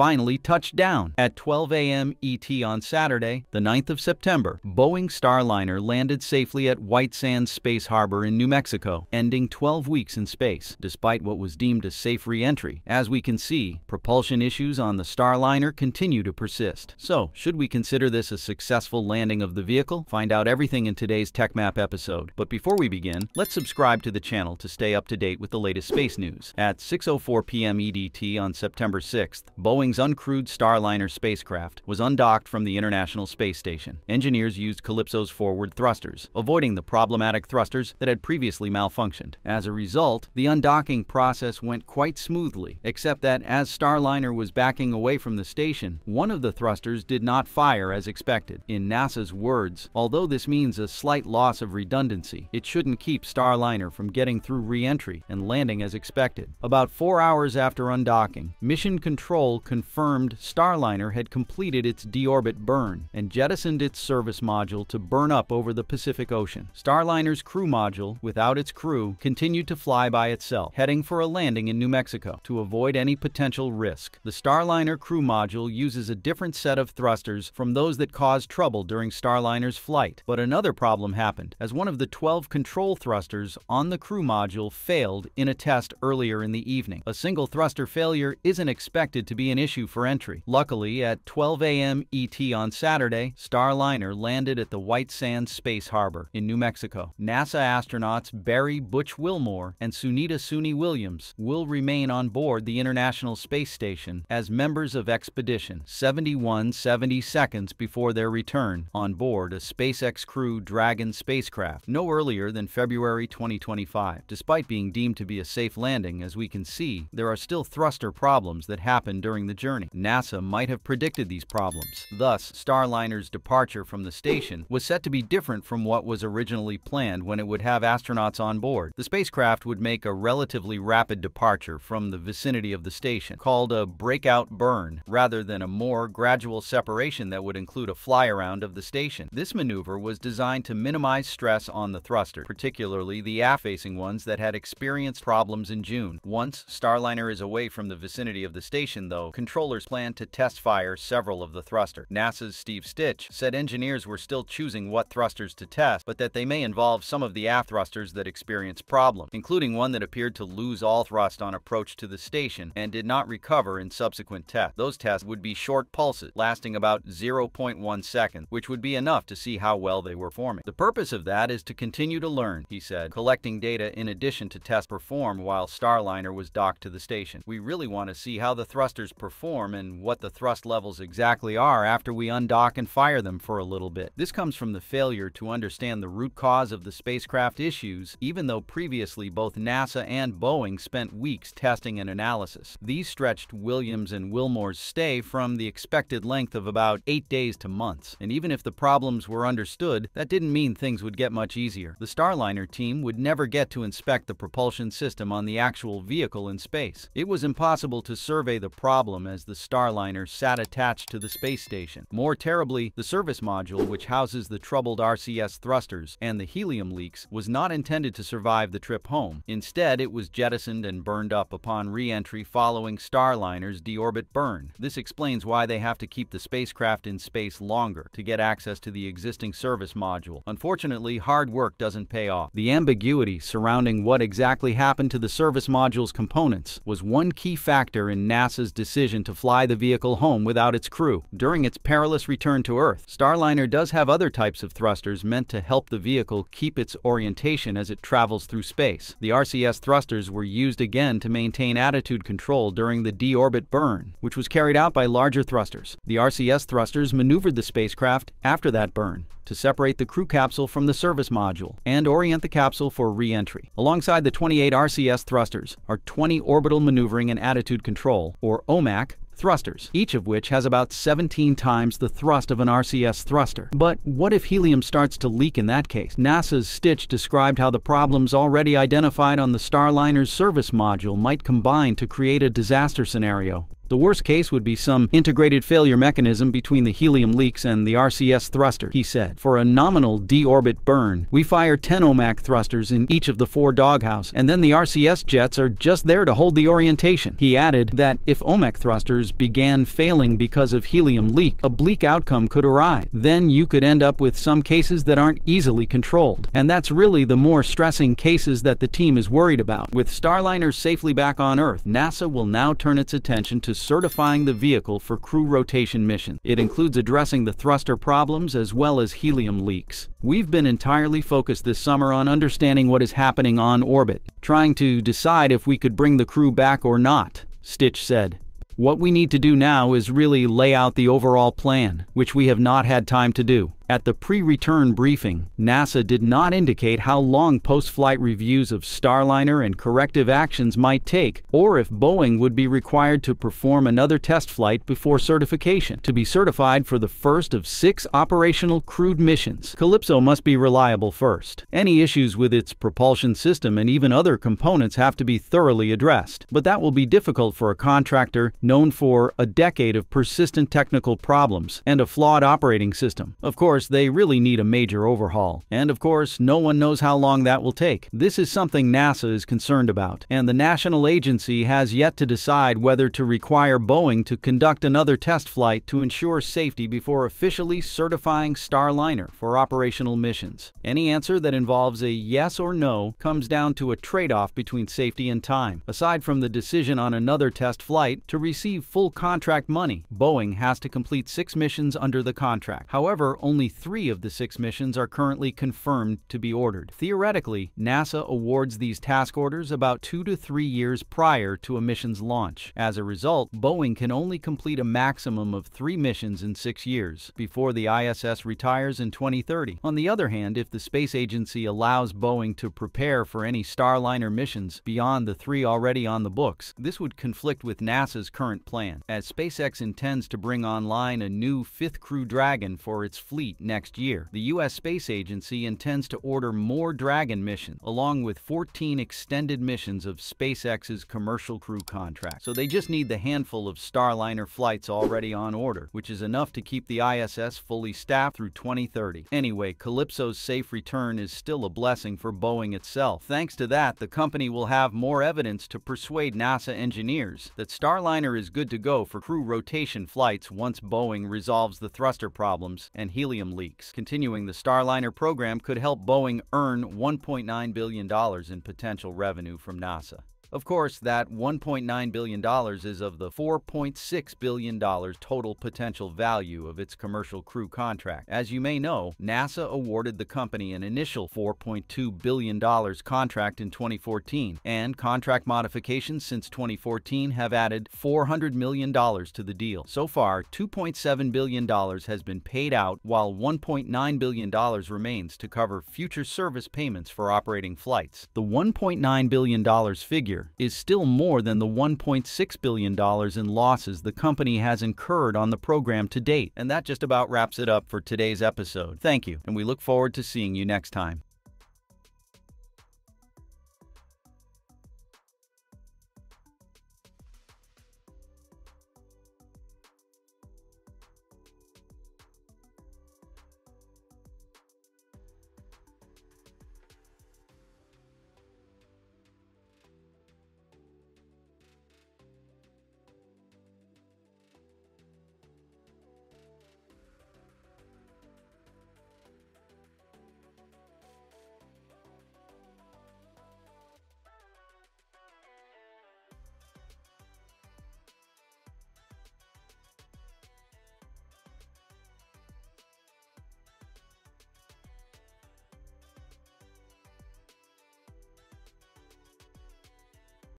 finally touched down. At 12 a.m. ET on Saturday, the 9th of September, Boeing Starliner landed safely at White Sands Space Harbor in New Mexico, ending 12 weeks in space, despite what was deemed a safe re-entry. As we can see, propulsion issues on the Starliner continue to persist. So, should we consider this a successful landing of the vehicle? Find out everything in today's TechMap episode. But before we begin, let's subscribe to the channel to stay up to date with the latest space news. At 6.04 p.m. EDT on September 6th, Uncrewed Starliner spacecraft was undocked from the International Space Station. Engineers used Calypso's forward thrusters, avoiding the problematic thrusters that had previously malfunctioned. As a result, the undocking process went quite smoothly, except that as Starliner was backing away from the station, one of the thrusters did not fire as expected. In NASA's words, although this means a slight loss of redundancy, it shouldn't keep Starliner from getting through re-entry and landing as expected. About four hours after undocking, Mission Control confirmed Starliner had completed its deorbit burn and jettisoned its service module to burn up over the Pacific Ocean. Starliner's crew module, without its crew, continued to fly by itself, heading for a landing in New Mexico to avoid any potential risk. The Starliner crew module uses a different set of thrusters from those that caused trouble during Starliner's flight, but another problem happened as one of the 12 control thrusters on the crew module failed in a test earlier in the evening. A single thruster failure isn't expected to be an issue for entry. Luckily, at 12 a.m. ET on Saturday, Starliner landed at the White Sands Space Harbor in New Mexico. NASA astronauts Barry Butch Wilmore and Sunita Suni Williams will remain on board the International Space Station as members of Expedition 71 70 seconds before their return on board a SpaceX Crew Dragon spacecraft no earlier than February 2025. Despite being deemed to be a safe landing, as we can see, there are still thruster problems that happen during the journey. NASA might have predicted these problems. Thus, Starliner's departure from the station was set to be different from what was originally planned when it would have astronauts on board. The spacecraft would make a relatively rapid departure from the vicinity of the station, called a breakout burn, rather than a more gradual separation that would include a fly-around of the station. This maneuver was designed to minimize stress on the thruster, particularly the aft-facing ones that had experienced problems in June. Once Starliner is away from the vicinity of the station, though, controllers plan to test fire several of the thrusters. NASA's Steve Stich said engineers were still choosing what thrusters to test, but that they may involve some of the aft thrusters that experienced problems, including one that appeared to lose all thrust on approach to the station and did not recover in subsequent tests. Those tests would be short pulses, lasting about 0.1 seconds, which would be enough to see how well they were forming. The purpose of that is to continue to learn, he said, collecting data in addition to tests performed while Starliner was docked to the station. We really want to see how the thrusters perform and what the thrust levels exactly are after we undock and fire them for a little bit. This comes from the failure to understand the root cause of the spacecraft issues, even though previously both NASA and Boeing spent weeks testing and analysis. These stretched Williams and Wilmore's stay from the expected length of about eight days to months. And even if the problems were understood, that didn't mean things would get much easier. The Starliner team would never get to inspect the propulsion system on the actual vehicle in space. It was impossible to survey the problem as the Starliner sat attached to the space station. More terribly, the service module, which houses the troubled RCS thrusters and the helium leaks, was not intended to survive the trip home. Instead, it was jettisoned and burned up upon re-entry following Starliner's deorbit burn. This explains why they have to keep the spacecraft in space longer to get access to the existing service module. Unfortunately, hard work doesn't pay off. The ambiguity surrounding what exactly happened to the service module's components was one key factor in NASA's decision to fly the vehicle home without its crew. During its perilous return to Earth, Starliner does have other types of thrusters meant to help the vehicle keep its orientation as it travels through space. The RCS thrusters were used again to maintain attitude control during the deorbit burn, which was carried out by larger thrusters. The RCS thrusters maneuvered the spacecraft after that burn to separate the crew capsule from the service module and orient the capsule for re-entry. Alongside the 28 RCS thrusters are 20 orbital maneuvering and attitude control, or OMAC, thrusters, each of which has about 17 times the thrust of an RCS thruster. But what if helium starts to leak in that case? NASA's Stich described how the problems already identified on the Starliner's service module might combine to create a disaster scenario. The worst case would be some integrated failure mechanism between the helium leaks and the RCS thruster, he said. For a nominal deorbit burn, we fire 10 OMAC thrusters in each of the four doghouse, and then the RCS jets are just there to hold the orientation. He added that if OMAC thrusters began failing because of helium leak, a bleak outcome could arise. Then you could end up with some cases that aren't easily controlled. And that's really the more stressing cases that the team is worried about. With Starliner safely back on Earth, NASA will now turn its attention to certifying the vehicle for crew rotation mission. It includes addressing the thruster problems as well as helium leaks. We've been entirely focused this summer on understanding what is happening on orbit, trying to decide if we could bring the crew back or not, Stich said. What we need to do now is really lay out the overall plan, which we have not had time to do. At the pre-return briefing, NASA did not indicate how long post-flight reviews of Starliner and corrective actions might take, or if Boeing would be required to perform another test flight before certification. To be certified for the first of six operational crewed missions, Calypso must be reliable first. Any issues with its propulsion system and even other components have to be thoroughly addressed, but that will be difficult for a contractor known for a decade of persistent technical problems and a flawed operating system. Of course, course, they really need a major overhaul. And of course, no one knows how long that will take. This is something NASA is concerned about, and the national agency has yet to decide whether to require Boeing to conduct another test flight to ensure safety before officially certifying Starliner for operational missions. Any answer that involves a yes or no comes down to a trade-off between safety and time. Aside from the decision on another test flight, to receive full contract money, Boeing has to complete six missions under the contract. However, only three of the six missions are currently confirmed to be ordered. Theoretically, NASA awards these task orders about two to three years prior to a mission's launch. As a result, Boeing can only complete a maximum of three missions in six years before the ISS retires in 2030. On the other hand, if the space agency allows Boeing to prepare for any Starliner missions beyond the three already on the books, this would conflict with NASA's current plan, as SpaceX intends to bring online a new fifth Crew Dragon for its fleet next year. The U.S. Space Agency intends to order more Dragon missions, along with 14 extended missions of SpaceX's commercial crew contract. So they just need the handful of Starliner flights already on order, which is enough to keep the ISS fully staffed through 2030. Anyway, Calypso's safe return is still a blessing for Boeing itself. Thanks to that, the company will have more evidence to persuade NASA engineers that Starliner is good to go for crew rotation flights once Boeing resolves the thruster problems and leaks. Continuing the Starliner program could help Boeing earn $1.9 billion in potential revenue from NASA. Of course, that $1.9 billion is of the $4.6 billion total potential value of its commercial crew contract. As you may know, NASA awarded the company an initial $4.2 billion contract in 2014, and contract modifications since 2014 have added $400 million to the deal. So far, $2.7 billion has been paid out, while $1.9 billion remains to cover future service payments for operating flights. The $1.9 billion figure year is still more than the $1.6 billion in losses the company has incurred on the program to date. And that just about wraps it up for today's episode. Thank you, and we look forward to seeing you next time.